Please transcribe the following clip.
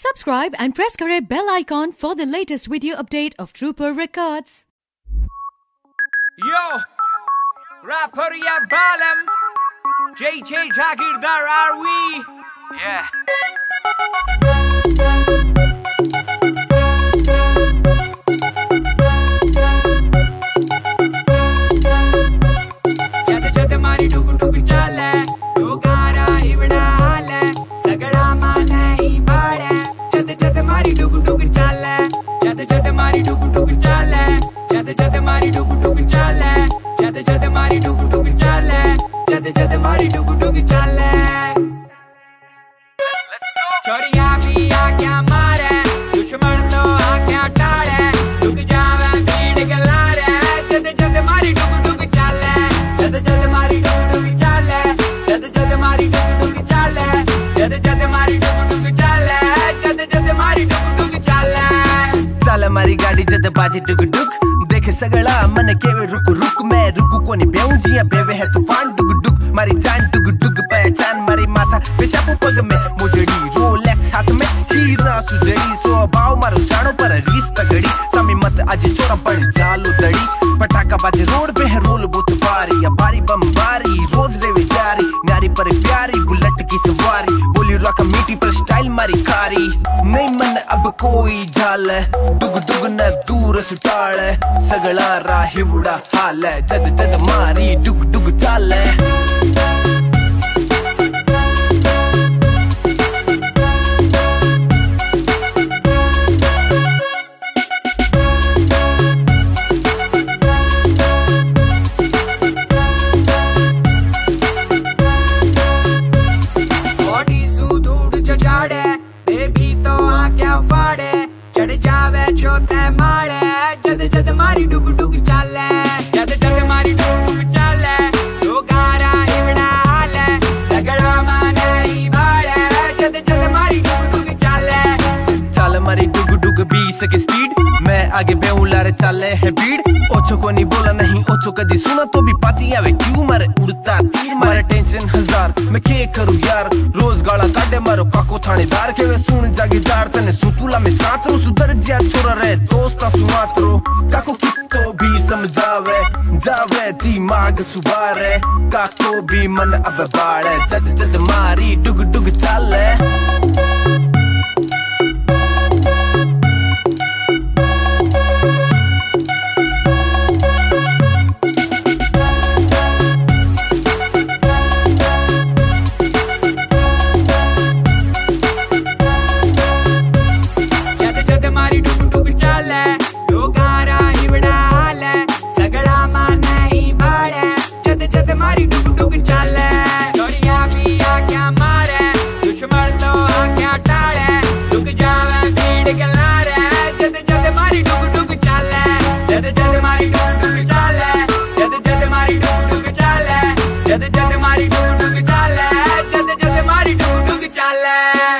Subscribe and press kare bell icon for the latest video update of Trooper Records. Yo, rapper ya balam, JJ Jagirdar are we? Yeah. जद मारी डुग डुग चाले जद जद मारी डुग डुग चाले जद जद मारी डुग डुग चाले छोरिया भी आज्ञा मारे, दुश्मन तो आज्ञा टाड़े डुग जावे भीड़ गलारे, जद जद मारी डुग डुग चाले जद जद मारी डुग डुग चाले जद जद मारी डुग डुग चाले जद जद मारी डुग डुग चाले जद जद मारी डुग डुग चाले चाल मारी गाडी जद बाजे डुग डुग देख सगळा मन केवे रुक रुक मैं रुकू, कोनी बेऊ जिया बेवे है तूफ़ान, डुग डुग, मारी जान, डुग डुग, पहचान, मारी माथा, पेशाबू पग में, मुजड़ी, रोलेक्स हाथ में हीरा सुजड़ी, स्वभाव मारो शाणो पर रीस तगड़ी, समी मत आज छोरा पड़ जालो दड़ी पटाखा बाजे रोड पे है रोल बुत पारी या बारी बम बारी, रोज देवे जारी, नारी पर प्यारी, बुलेट की सवारी, बोली रॉक मीठी पर स्टाइल मारी कारी। कोई जाल। डुग डुग न दूर सुटाल। सगला राही राहिवडा हाल। जद जद मारी डुग डुग चाल। चौथे माड़े जद जद मारी डुग डुग चाले जद जद मारी डुग डुग चाले तो गारा इवड़ा हाले सगड़ा माने ही। बाड़े जद जद मारी डुग डुग चाले चाल मारी डुग डुग बीस की स्पीड आगे बेहू लारे चाले है भीड़। ओछो को नहीं बोला नहीं, ओछो कदी सुना तो भी पाती आवे क्यों मारे? उड़ता तीर मारे, टेंशन हज़ार। मैं के करूँ यार? रोज गाला काटे मारो, काको थानेदार के वे सुन जागीदार तने सुतुला में साथ रो, सुधर जिया छोरा रे, दोस्ता सुमात्रो काको कितो भी समझावे, जावे, दिमाग सुबारे। काको भी मन अब बाड़े, जद जद मारी डुग डुग चाले। जद जद मारी डुग डुग चाले जद जद मारी डुग डुग चाले।